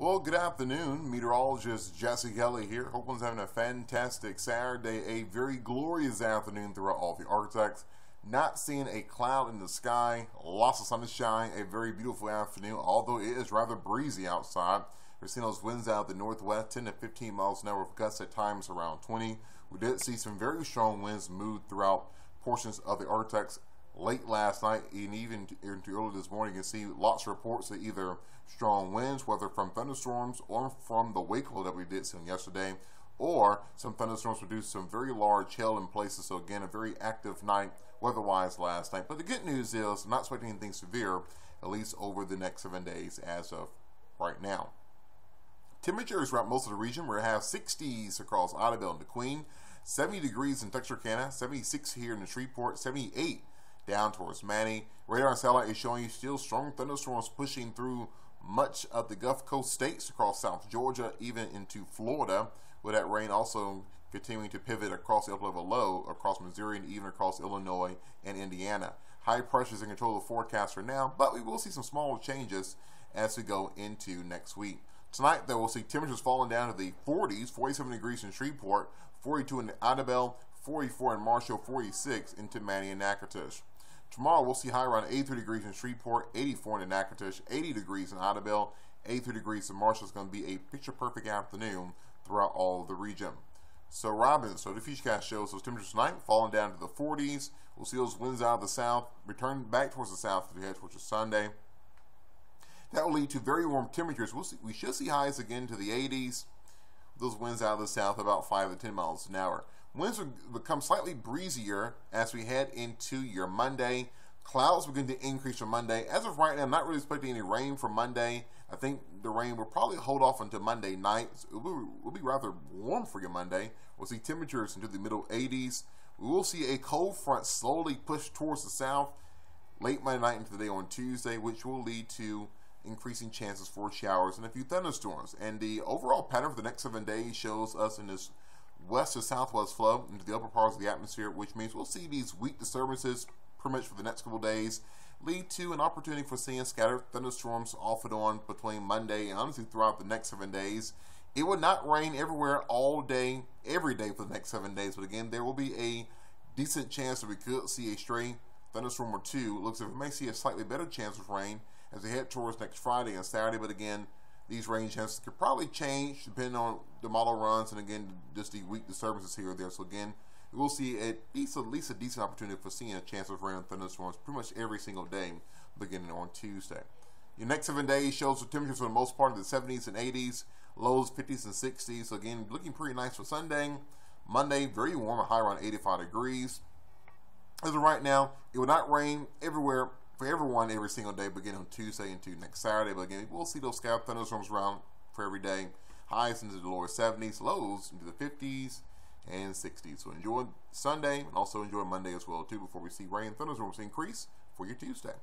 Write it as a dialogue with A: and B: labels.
A: Well, good afternoon. Meteorologist Jesse Kelly here. Hope one's having a fantastic Saturday, a very glorious afternoon throughout all the ArkLaTex. Not seeing a cloud in the sky, lots of sunshine, a very beautiful afternoon, although it is rather breezy outside. We're seeing those winds out of the northwest, 10 to 15 miles an hour, with gusts at times around 20. We did see some very strong winds move throughout portions of the ArkLaTex late last night and even into early this morning. You can see lots of reports of either strong winds, whether from thunderstorms or from the wake low that we did see yesterday, or some thunderstorms produced some very large hail in places. So again, a very active night weather-wise last night. But the good news is I'm not expecting anything severe, at least over the next seven days as of right now. Temperatures throughout most of the region. we have 60s across Idabel and DeQueen, 70 degrees in Texarkana, 76 here in the Shreveport, 78 down towards Many. Radar and satellite is showing you still strong thunderstorms pushing through much of the Gulf Coast states across South Georgia, even into Florida, with that rain also continuing to pivot across the upper level low across Missouri and even across Illinois and Indiana. High pressures in control of the forecast for now, but we will see some small changes as we go into next week. Tonight, though, we'll see temperatures falling down to the 40s, 47 degrees in Shreveport, 42 in Idabel, 44 in Marshall, 46 into Many and Natchitoches. Tomorrow we'll see high around 83 degrees in Shreveport, 84 in Natchitoches, 80 degrees in Idabel, 83 degrees in Marshall. It's going to be a picture perfect afternoon throughout all of the region. So Robin, so the Futurecast shows those temperatures tonight falling down to the 40s. We'll see those winds out of the south return back towards the south as we head towards Sunday. That will lead to very warm temperatures. We'll see, we should see highs again to the 80s. Those winds out of the south about 5 to 10 miles an hour. Winds will become slightly breezier as we head into your Monday. Clouds begin to increase on Monday. As of right now, I'm not really expecting any rain for Monday. I think the rain will probably hold off until Monday night. It will, be, will be rather warm for your Monday. We'll see temperatures into the middle 80s. We will see a cold front slowly push towards the south late Monday night into the day on Tuesday, which will lead to increasing chances for showers and a few thunderstorms. And the overall pattern for the next seven days shows us in this west to southwest flow into the upper parts of the atmosphere, which means we'll see these weak disturbances pretty much for the next couple days, lead to an opportunity for seeing scattered thunderstorms off and on between Monday and honestly throughout the next seven days. It will not rain everywhere all day, every day for the next seven days, but again, there will be a decent chance that we could see a stray thunderstorm or two. It looks like we may see a slightly better chance of rain as we head towards next Friday and Saturday, but again, these rain chances could probably change depending on the model runs and again just the weak disturbances here or there. So again, we'll see at least at least a decent opportunity for seeing a chance of rain and thunderstorms pretty much every single day beginning on Tuesday. Your next seven days shows the temperatures for the most part in the 70s and 80s, lows 50s and 60s. So again, looking pretty nice for Sunday. Monday, very warm, a high around 85 degrees. As of right now, it will not rain everywhere for everyone every single day, beginning on Tuesday into next Saturday. But again, we'll see those scattered thunderstorms around for every day. Highs into the lower 70s, lows into the 50s and 60s. So enjoy Sunday and also enjoy Monday as well too before we see rain thunderstorms increase for your Tuesday.